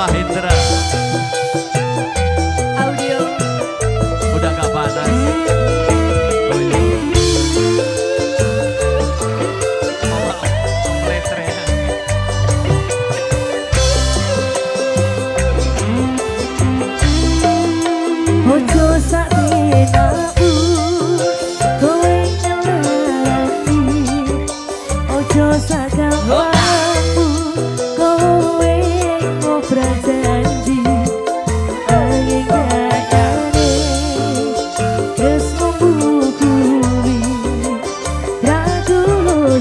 Mahendra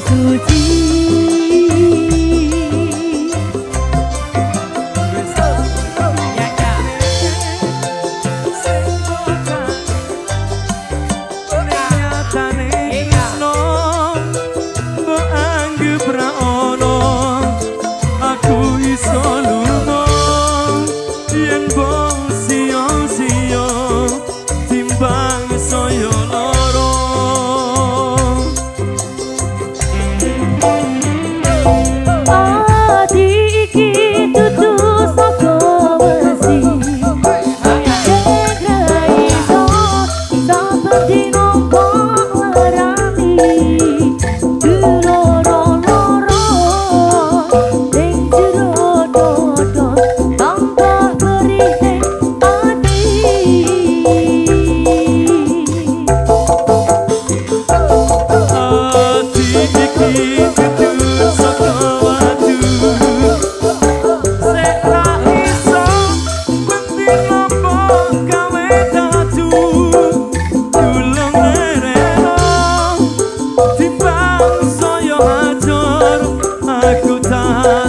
Cứ Machuta